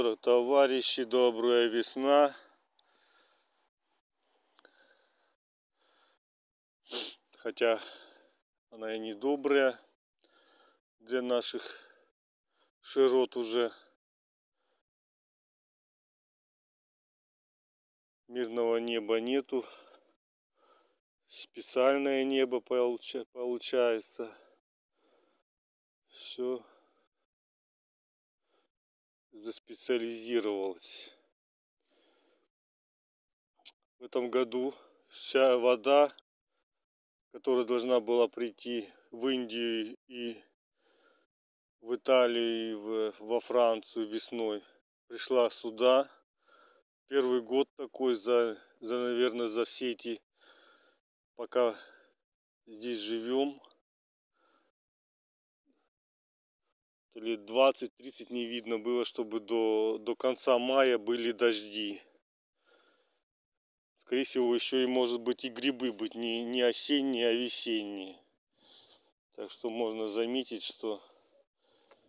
Утро, товарищи, добрая весна. Хотя она и не добрая для наших широт уже. Мирного неба нету. Специальное небо получается. Все заспециализировалось. В этом году вся вода, которая должна была прийти в Индию и в Италию, и в, во Францию весной, пришла сюда. Первый год такой за, за наверное, за все эти, пока здесь живем, то лет 20-30 не видно было, чтобы до, до конца мая были дожди. Скорее всего, еще и может быть и грибы быть не, не осенние, а весенние. Так что можно заметить, что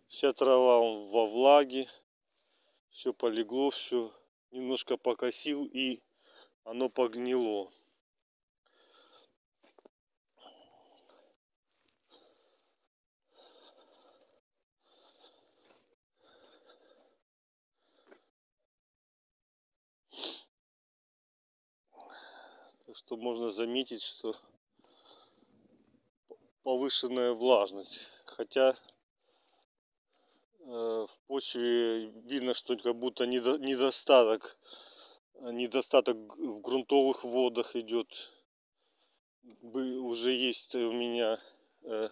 вся трава во влаге, все полегло, все немножко покосил и оно погнило. Что можно заметить, что повышенная влажность. Хотя э, в почве видно, что как будто недостаток, недостаток в грунтовых водах идет. Уже есть у меня э,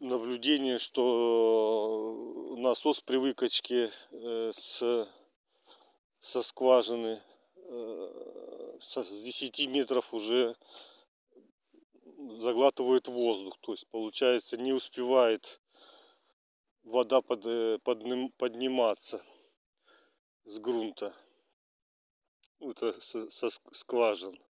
наблюдение, что насос при выкачке э, с со скважины э, с 10 метров уже заглатывает воздух. То есть получается не успевает вода под, э, под, подниматься с грунта. Это со, со скважин.